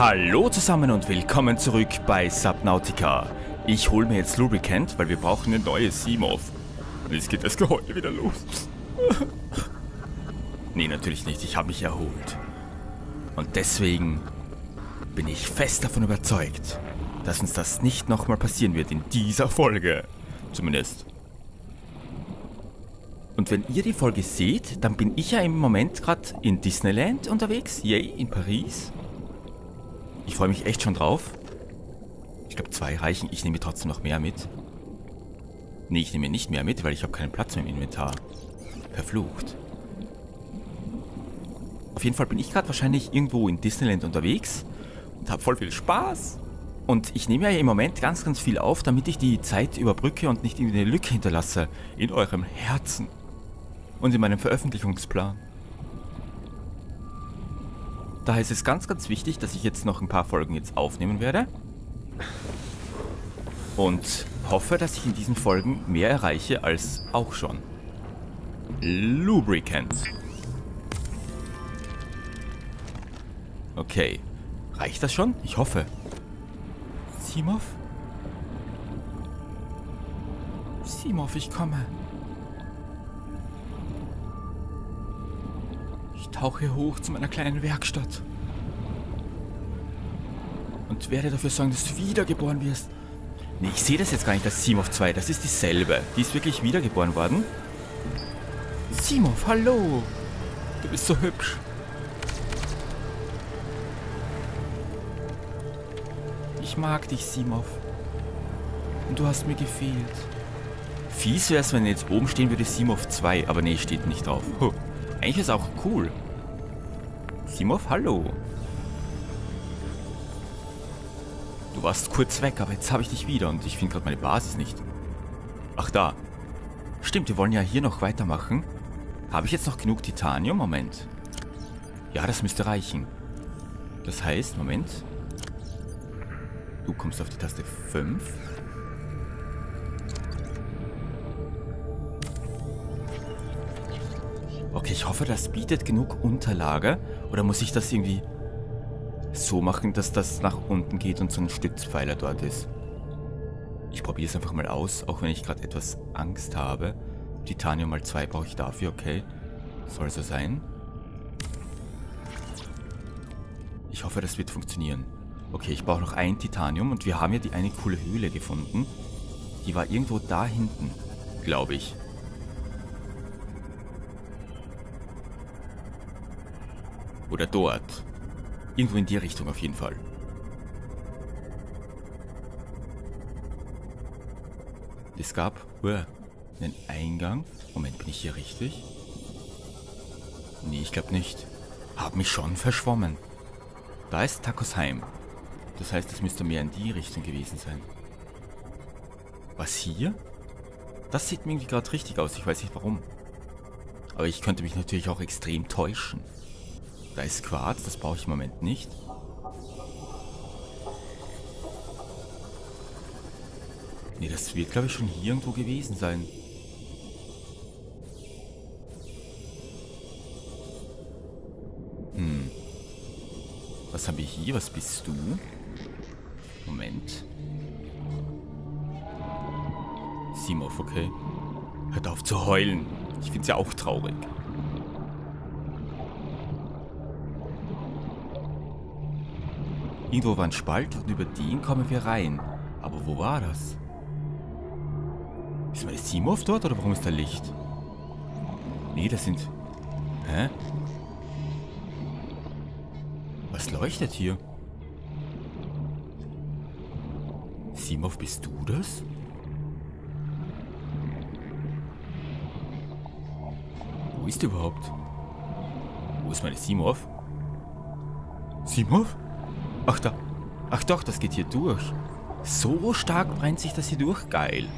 Hallo zusammen und willkommen zurück bei Subnautica. Ich hole mir jetzt Lubricant, weil wir brauchen eine neue Seamorph. Und jetzt geht das Geheule wieder los. nee, natürlich nicht. Ich habe mich erholt. Und deswegen bin ich fest davon überzeugt, dass uns das nicht nochmal passieren wird in dieser Folge. Zumindest. Und wenn ihr die Folge seht, dann bin ich ja im Moment gerade in Disneyland unterwegs. Yay, in Paris. Ich freue mich echt schon drauf. Ich glaube, zwei reichen. Ich nehme trotzdem noch mehr mit. Nee, ich nehme nicht mehr mit, weil ich habe keinen Platz mehr im Inventar. Verflucht. Auf jeden Fall bin ich gerade wahrscheinlich irgendwo in Disneyland unterwegs und habe voll viel Spaß. Und ich nehme ja im Moment ganz, ganz viel auf, damit ich die Zeit überbrücke und nicht eine Lücke hinterlasse in eurem Herzen und in meinem Veröffentlichungsplan. Daher ist es ganz, ganz wichtig, dass ich jetzt noch ein paar Folgen jetzt aufnehmen werde. Und hoffe, dass ich in diesen Folgen mehr erreiche als auch schon. Lubricant. Okay. Reicht das schon? Ich hoffe. Simov? Simov, ich komme. Tauche hoch zu meiner kleinen Werkstatt. Und werde dafür sorgen, dass du wiedergeboren wirst. Nee, ich sehe das jetzt gar nicht als Simov 2. Das ist dieselbe. Die ist wirklich wiedergeboren worden. Simov, hallo. Du bist so hübsch. Ich mag dich, Simov. Und du hast mir gefehlt. Fies wäre es, wenn jetzt oben stehen würde Simov 2, aber nee, steht nicht drauf. Huh. Eigentlich ist auch cool. Simov, hallo. Du warst kurz weg, aber jetzt habe ich dich wieder und ich finde gerade meine Basis nicht. Ach da. Stimmt, wir wollen ja hier noch weitermachen. Habe ich jetzt noch genug Titanium? Moment. Ja, das müsste reichen. Das heißt, Moment. Du kommst auf die Taste 5. Okay, ich hoffe, das bietet genug Unterlage. Oder muss ich das irgendwie so machen, dass das nach unten geht und so ein Stützpfeiler dort ist? Ich probiere es einfach mal aus, auch wenn ich gerade etwas Angst habe. Titanium mal 2 brauche ich dafür, okay. Soll so sein. Ich hoffe, das wird funktionieren. Okay, ich brauche noch ein Titanium und wir haben ja die eine coole Höhle gefunden. Die war irgendwo da hinten, glaube ich. Oder dort. Irgendwo in die Richtung auf jeden Fall. Es gab uh, einen Eingang. Moment, bin ich hier richtig? Nee, ich glaube nicht. Hab mich schon verschwommen. Da ist Tacos Heim. Das heißt, es müsste mehr in die Richtung gewesen sein. Was hier? Das sieht mir irgendwie gerade richtig aus. Ich weiß nicht warum. Aber ich könnte mich natürlich auch extrem täuschen. Da ist Quarz, das brauche ich im Moment nicht. Ne, das wird glaube ich schon hier irgendwo gewesen sein. Hm. Was haben wir hier? Was bist du? Moment. Simov, okay. Hört auf zu heulen. Ich find's ja auch traurig. Irgendwo war ein Spalt und über den kommen wir rein. Aber wo war das? Ist meine Simov dort oder warum ist da Licht? Nee, das sind... Hä? Was leuchtet hier? Simov, bist du das? Wo ist überhaupt? Wo ist meine Simov? Simov? Ach da. Ach doch, das geht hier durch. So stark brennt sich das hier durch. Geil.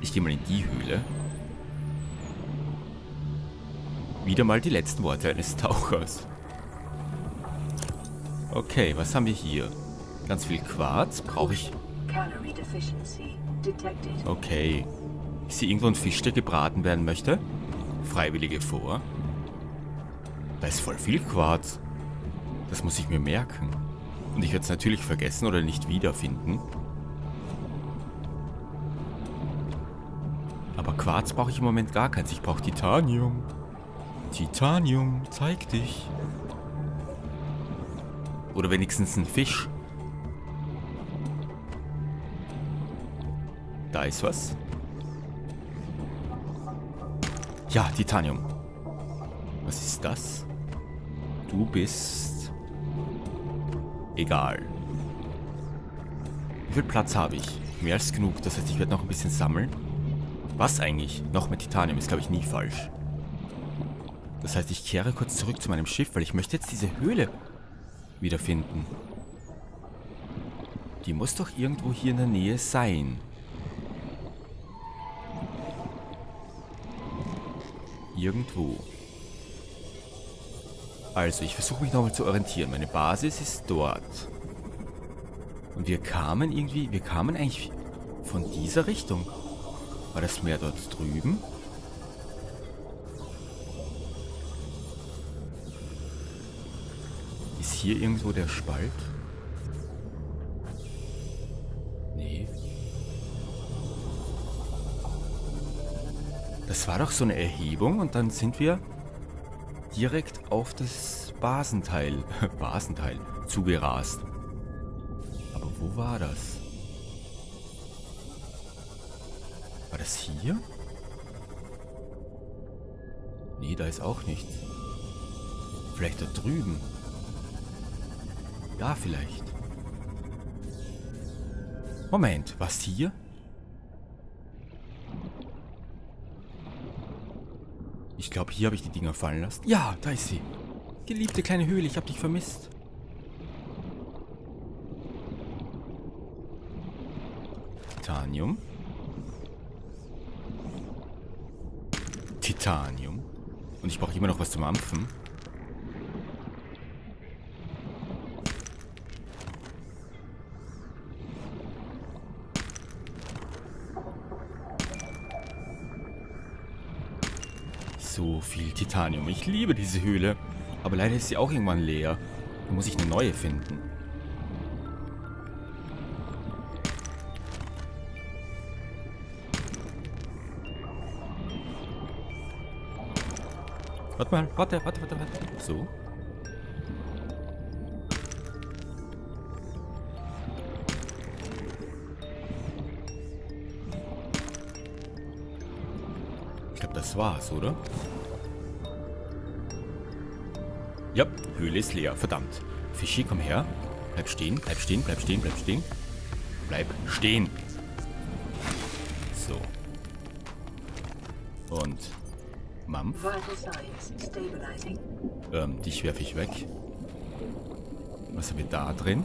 Ich gehe mal in die Höhle. Wieder mal die letzten Worte eines Tauchers. Okay, was haben wir hier? Ganz viel Quarz. Brauche ich... Okay. Ich sehe irgendwo einen Fisch, der gebraten werden möchte. Freiwillige vor. Da ist voll viel Quarz. Das muss ich mir merken. Und ich werde es natürlich vergessen oder nicht wiederfinden. Aber Quarz brauche ich im Moment gar keins. Ich brauche Titanium. Titanium, zeig dich. Oder wenigstens ein Fisch. Da ist was. Ja, Titanium. Was ist das? Du bist... Egal. Wie viel Platz habe ich? Mehr als genug. Das heißt, ich werde noch ein bisschen sammeln. Was eigentlich? Noch mit Titanium ist, glaube ich, nie falsch. Das heißt, ich kehre kurz zurück zu meinem Schiff, weil ich möchte jetzt diese Höhle wiederfinden. Die muss doch irgendwo hier in der Nähe sein. Irgendwo. Also, ich versuche mich nochmal zu orientieren. Meine Basis ist dort. Und wir kamen irgendwie... Wir kamen eigentlich von dieser Richtung. War das Meer dort drüben? Ist hier irgendwo der Spalt? Das war doch so eine Erhebung und dann sind wir direkt auf das Basenteil, Basenteil zugerast. Aber wo war das? War das hier? Nee, da ist auch nichts. Vielleicht da drüben. Ja, vielleicht. Moment, was hier? Ich glaube, hier habe ich die Dinger fallen lassen. Ja, da ist sie. Geliebte kleine Höhle, ich habe dich vermisst. Titanium. Titanium. Und ich brauche immer noch was zum Ampfen. So viel Titanium. Ich liebe diese Höhle. Aber leider ist sie auch irgendwann leer. Da muss ich eine neue finden. Warte mal, warte, warte, warte, warte. So. Ich glaube, das war's, oder? Ja, Höhle ist leer. Verdammt. Fischi, komm her. Bleib stehen, bleib stehen, bleib stehen, bleib stehen. Bleib stehen. So. Und Mampf. Ähm, dich werfe ich weg. Was haben wir da drin?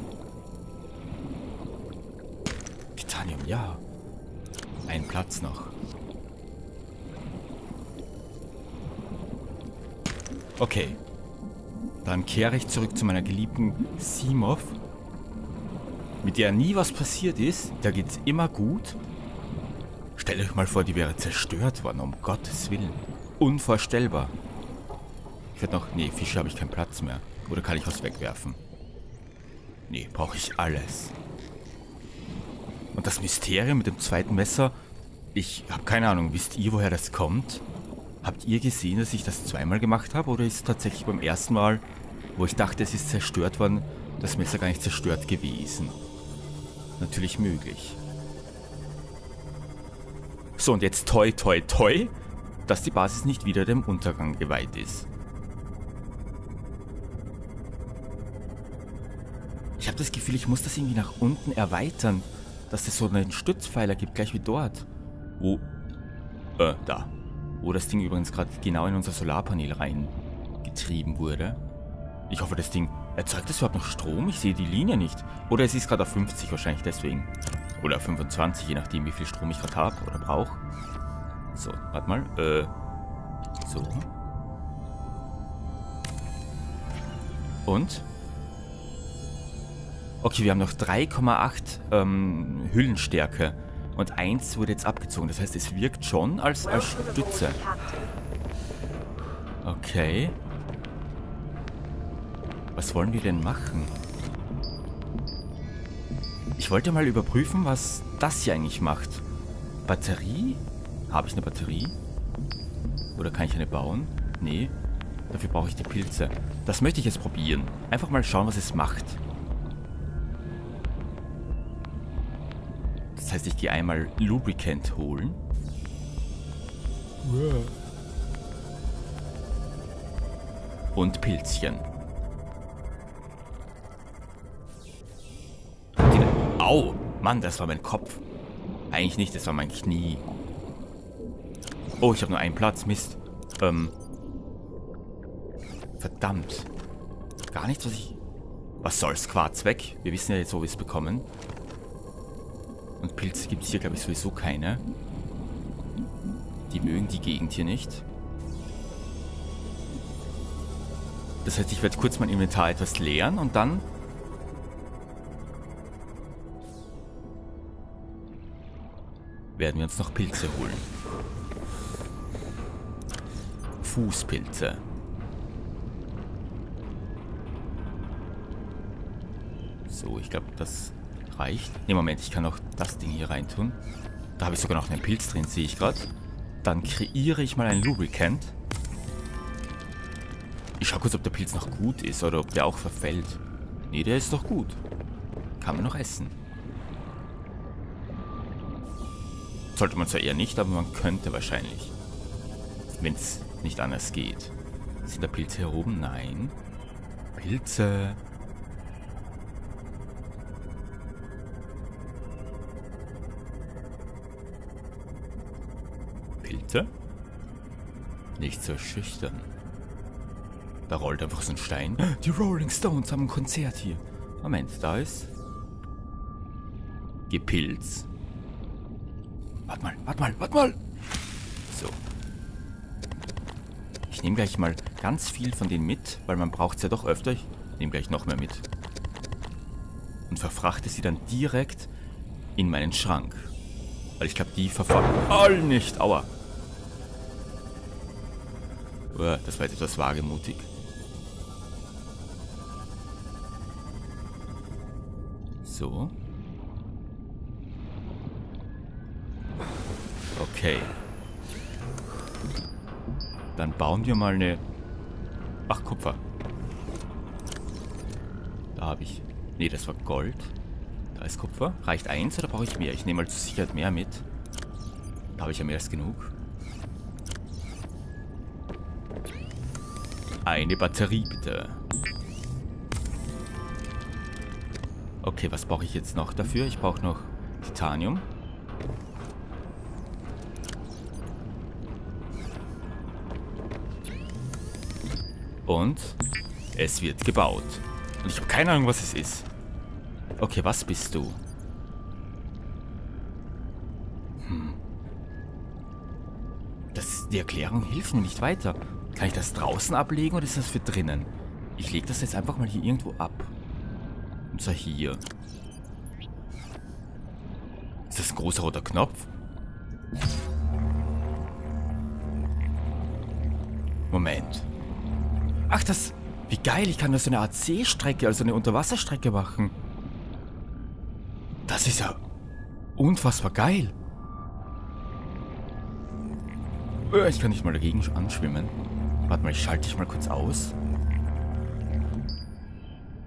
Titanium, ja. Ein Platz noch. Okay. Dann kehre ich zurück zu meiner geliebten Simov. Mit der nie was passiert ist. Da geht's immer gut. Stellt euch mal vor, die wäre zerstört worden, um Gottes Willen. Unvorstellbar. Ich werde noch... Nee, Fische habe ich keinen Platz mehr. Oder kann ich was wegwerfen? Nee, brauche ich alles. Und das Mysterium mit dem zweiten Messer... Ich habe keine Ahnung. Wisst ihr, woher das kommt? Habt ihr gesehen, dass ich das zweimal gemacht habe? Oder ist es tatsächlich beim ersten Mal, wo ich dachte, es ist zerstört worden, das Messer gar nicht zerstört gewesen? Natürlich möglich. So, und jetzt toi toi toi, dass die Basis nicht wieder dem Untergang geweiht ist. Ich habe das Gefühl, ich muss das irgendwie nach unten erweitern, dass es so einen Stützpfeiler gibt, gleich wie dort. Wo? Äh, da. Wo das Ding übrigens gerade genau in unser Solarpanel reingetrieben wurde. Ich hoffe, das Ding... Erzeugt das überhaupt noch Strom? Ich sehe die Linie nicht. Oder es ist gerade auf 50 wahrscheinlich deswegen. Oder auf 25, je nachdem, wie viel Strom ich gerade habe oder brauche. So, warte mal. Äh, so. Und? Okay, wir haben noch 3,8 ähm, Hüllenstärke. Und eins wurde jetzt abgezogen. Das heißt, es wirkt schon als, als Stütze. Okay. Was wollen wir denn machen? Ich wollte mal überprüfen, was das hier eigentlich macht. Batterie? Habe ich eine Batterie? Oder kann ich eine bauen? Nee. Dafür brauche ich die Pilze. Das möchte ich jetzt probieren. Einfach mal schauen, was es macht. Das heißt, ich gehe einmal Lubricant holen. Und Pilzchen. Au! Mann, das war mein Kopf. Eigentlich nicht, das war mein Knie. Oh, ich habe nur einen Platz. Mist. Ähm. Verdammt. Gar nichts, was ich... Was soll's? Quarz weg. Wir wissen ja jetzt, wo wir es bekommen. Und Pilze gibt es hier, glaube ich, sowieso keine. Die mögen die Gegend hier nicht. Das heißt, ich werde kurz mein Inventar etwas leeren und dann... werden wir uns noch Pilze holen. Fußpilze. So, ich glaube, das reicht. Ne, Moment, ich kann auch das Ding hier reintun. Da habe ich sogar noch einen Pilz drin, sehe ich gerade. Dann kreiere ich mal einen Lubricant. Ich schaue kurz, ob der Pilz noch gut ist oder ob der auch verfällt. Ne, der ist doch gut. Kann man noch essen. Sollte man zwar eher nicht, aber man könnte wahrscheinlich. Wenn es nicht anders geht. Sind da Pilze hier oben? Nein. Pilze. Pilze? Nicht so schüchtern. Da rollt einfach so ein Stein. Die Rolling Stones haben ein Konzert hier. Moment, da ist... Gepilz. Warte mal, warte mal, warte mal. So. Ich nehme gleich mal ganz viel von denen mit, weil man braucht es ja doch öfter. Ich nehme gleich noch mehr mit. Und verfrachte sie dann direkt in meinen Schrank. Weil ich glaube, die verfallen all nicht. Aua. Oh, das war jetzt etwas wagemutig. So. Okay. Dann bauen wir mal eine... Ach, Kupfer. Da habe ich... Nee, das war Gold. Da ist Kupfer. Reicht eins oder brauche ich mehr? Ich nehme mal zur Sicherheit mehr mit. Da habe ich ja mehr als genug. Eine Batterie, bitte. Okay, was brauche ich jetzt noch dafür? Ich brauche noch Titanium. Und es wird gebaut. Und ich habe keine Ahnung, was es ist. Okay, was bist du? Hm. Das, die Erklärung hilft mir nicht weiter. Kann ich das draußen ablegen oder ist das für drinnen? Ich lege das jetzt einfach mal hier irgendwo ab. Und zwar hier. Ist das ein großer roter Knopf? Moment. Ach, das... Wie geil, ich kann da so eine Art Seestrecke, also eine Unterwasserstrecke machen. Das ist ja unfassbar geil. Äh, ich kann nicht mal dagegen anschwimmen. Warte mal, ich schalte dich mal kurz aus.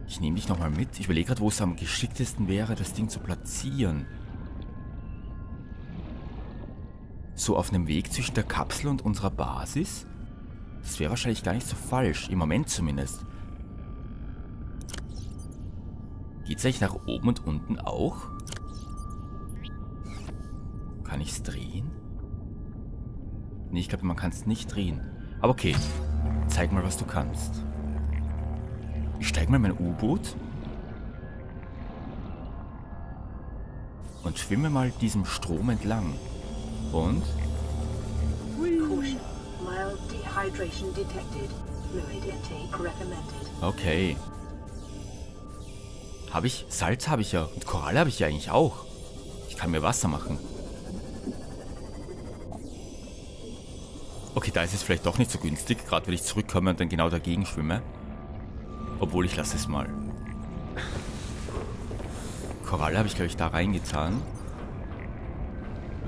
Ich nehme dich nochmal mit. Ich überlege gerade, wo es am geschicktesten wäre, das Ding zu platzieren. So auf einem Weg zwischen der Kapsel und unserer Basis? Das wäre wahrscheinlich gar nicht so falsch. Im Moment zumindest. Geht es eigentlich nach oben und unten auch? Kann ich es drehen? Nee, ich glaube, man kann es nicht drehen. Aber okay. Zeig mal, was du kannst. Ich steige mal in mein U-Boot. Und schwimme mal diesem Strom entlang. Und. Okay. Habe ich? Salz habe ich ja. Und Koralle habe ich ja eigentlich auch. Ich kann mir Wasser machen. Okay, da ist es vielleicht doch nicht so günstig. Gerade wenn ich zurückkomme und dann genau dagegen schwimme. Obwohl, ich lasse es mal. Koralle habe ich, glaube ich, da reingetan.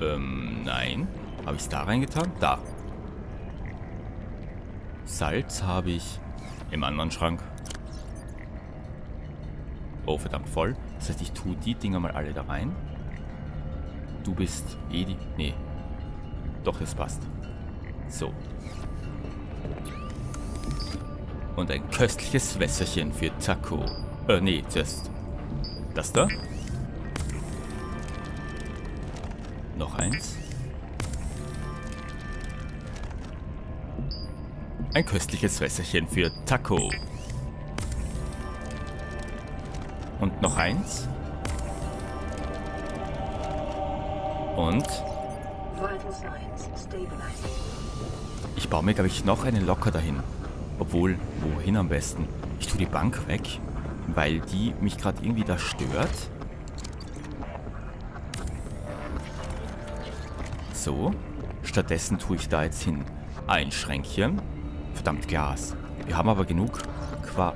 Ähm, nein. Habe ich es da reingetan? Da. Salz habe ich im anderen Schrank. Oh, verdammt voll. Das heißt, ich tue die Dinger mal alle da rein. Du bist eh die... Nee. Doch, das passt. So. Und ein köstliches Wässerchen für Taco. Äh, nee, zuerst das da. Noch eins. Ein köstliches Wässerchen für Taco. Und noch eins. Und... Ich baue mir, glaube ich, noch einen Locker dahin. Obwohl, wohin am besten? Ich tue die Bank weg weil die mich gerade irgendwie da stört. So. Stattdessen tue ich da jetzt hin ein Schränkchen. Verdammt, Glas. Wir haben aber genug Quarz.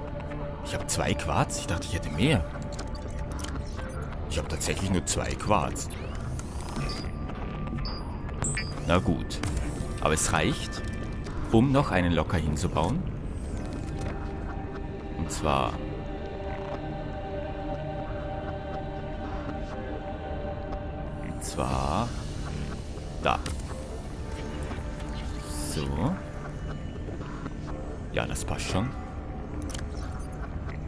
Ich habe zwei Quarz? Ich dachte, ich hätte mehr. Ich habe tatsächlich nur zwei Quarz. Na gut. Aber es reicht, um noch einen Locker hinzubauen. Und zwar zwar da. So. Ja, das passt schon.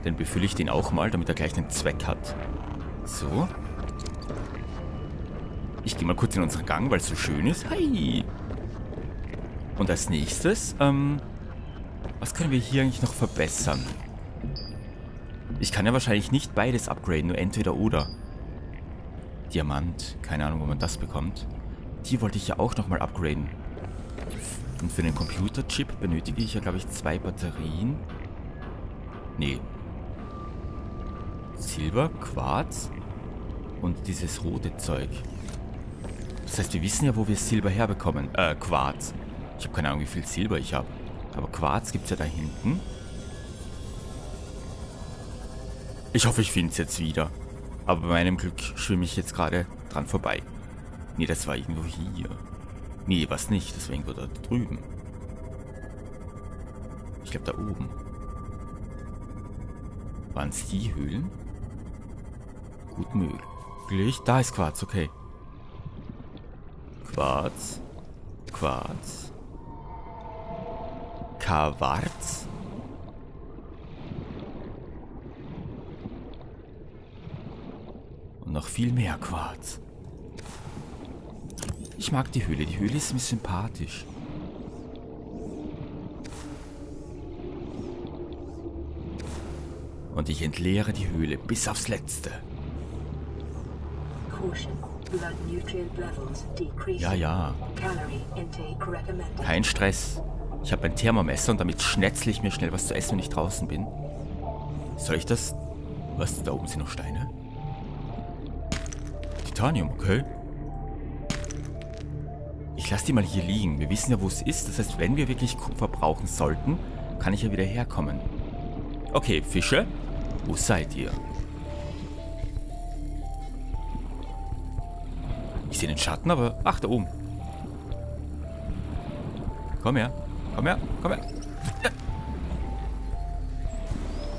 Dann befülle ich den auch mal, damit er gleich einen Zweck hat. So. Ich gehe mal kurz in unseren Gang, weil es so schön ist. Hi! Und als nächstes, ähm, was können wir hier eigentlich noch verbessern? Ich kann ja wahrscheinlich nicht beides upgraden, nur entweder oder. Diamant. Keine Ahnung, wo man das bekommt. Die wollte ich ja auch nochmal upgraden. Und für den Computerchip benötige ich ja, glaube ich, zwei Batterien. Nee. Silber, Quarz und dieses rote Zeug. Das heißt, wir wissen ja, wo wir Silber herbekommen. Äh, Quarz. Ich habe keine Ahnung, wie viel Silber ich habe. Aber Quarz gibt es ja da hinten. Ich hoffe, ich finde es jetzt wieder. Aber bei meinem Glück schwimme ich jetzt gerade dran vorbei. Nee, das war irgendwo hier. Nee, was nicht. Das war irgendwo da drüben. Ich glaube da oben. Waren es die Höhlen? Gut möglich. Da ist Quarz, okay. Quarz. Quarz. Quarz. noch viel mehr Quarz. Ich mag die Höhle. Die Höhle ist mir sympathisch. Und ich entleere die Höhle bis aufs Letzte. Ja, ja. Kein Stress. Ich habe ein Thermomesser und damit schnetzle ich mir schnell was zu essen, wenn ich draußen bin. Soll ich das... Was, da oben sind noch Steine? Titanium, okay. Ich lasse die mal hier liegen. Wir wissen ja, wo es ist. Das heißt, wenn wir wirklich Kupfer brauchen sollten, kann ich ja wieder herkommen. Okay, Fische, wo seid ihr? Sehe den Schatten, aber... Ach, da oben. Komm her. Komm her. Komm her.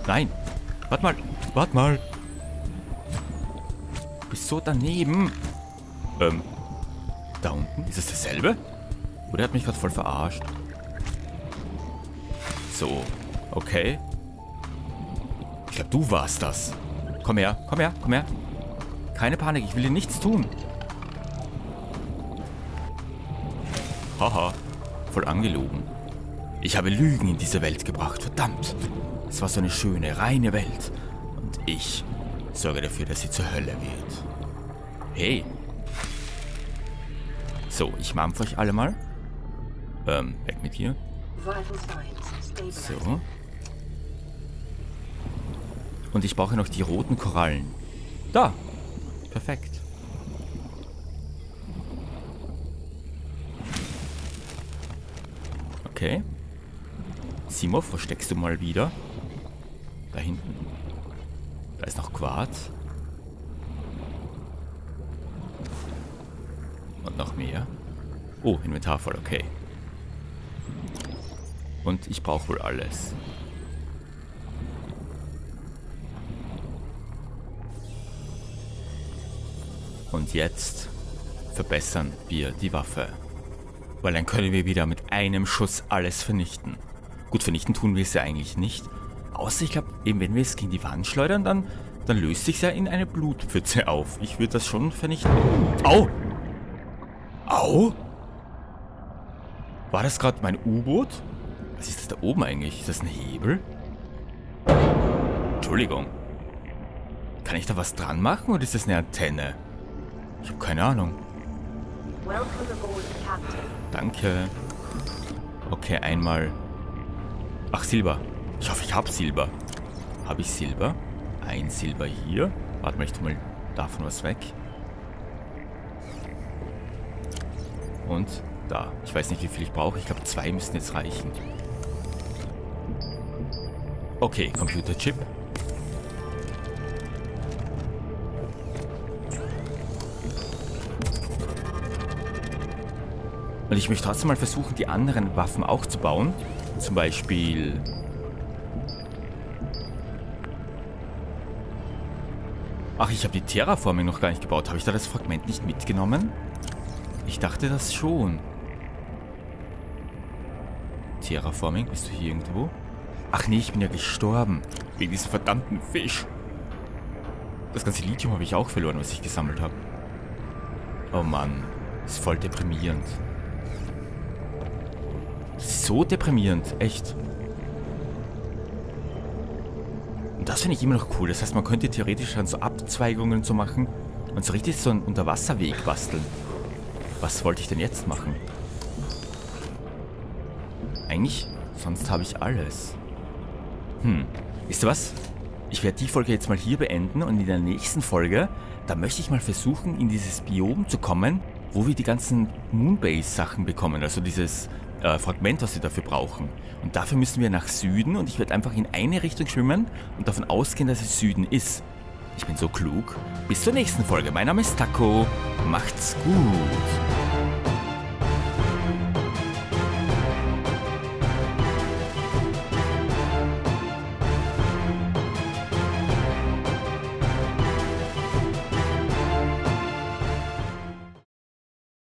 Nein. Warte mal. Warte mal bist so daneben. Ähm, da unten? Ist es dasselbe? Oder er hat mich gerade voll verarscht? So, okay. Ich glaube, du warst das. Komm her, komm her, komm her. Keine Panik, ich will dir nichts tun. Haha, voll angelogen. Ich habe Lügen in diese Welt gebracht, verdammt. Es war so eine schöne, reine Welt. Und ich sorge dafür, dass sie zur Hölle wird. Hey. So, ich mampf euch alle mal. Ähm, weg mit dir. So. Und ich brauche noch die roten Korallen. Da. Perfekt. Okay. Simov, wo steckst du mal wieder? Da hinten. Da ist noch Quarz. Und noch mehr. Oh, Inventar voll, okay. Und ich brauche wohl alles. Und jetzt verbessern wir die Waffe. Weil dann können wir wieder mit einem Schuss alles vernichten. Gut, vernichten tun wir es ja eigentlich nicht. Außer ich glaube, eben wenn wir es gegen die Wand schleudern, dann, dann löst sich ja in eine Blutpfütze auf. Ich würde das schon vernichten. Au! Au! War das gerade mein U-Boot? Was ist das da oben eigentlich? Ist das ein Hebel? Entschuldigung. Kann ich da was dran machen oder ist das eine Antenne? Ich habe keine Ahnung. Danke. Okay, einmal. Ach, Silber. Ich hoffe, ich habe Silber. Habe ich Silber? Ein Silber hier. Warte mal, ich tue mal davon was weg. Und da. Ich weiß nicht, wie viel ich brauche. Ich glaube, zwei müssen jetzt reichen. Okay, Computerchip. Und ich möchte trotzdem mal versuchen, die anderen Waffen auch zu bauen. Zum Beispiel... Ach, ich habe die Terraforming noch gar nicht gebaut. Habe ich da das Fragment nicht mitgenommen? Ich dachte das schon. Terraforming, bist du hier irgendwo? Ach nee, ich bin ja gestorben. Wegen diesem verdammten Fisch. Das ganze Lithium habe ich auch verloren, was ich gesammelt habe. Oh Mann, ist voll deprimierend. So deprimierend, echt. Und das finde ich immer noch cool. Das heißt, man könnte theoretisch dann so Abzweigungen so machen und so richtig so einen Unterwasserweg basteln. Was wollte ich denn jetzt machen? Eigentlich, sonst habe ich alles. Hm, wisst ihr was? Ich werde die Folge jetzt mal hier beenden und in der nächsten Folge, da möchte ich mal versuchen, in dieses Biom zu kommen, wo wir die ganzen Moonbase-Sachen bekommen, also dieses äh, Fragment, was wir dafür brauchen. Und dafür müssen wir nach Süden und ich werde einfach in eine Richtung schwimmen und davon ausgehen, dass es Süden ist. Ich bin so klug. Bis zur nächsten Folge. Mein Name ist Taco. Macht's gut.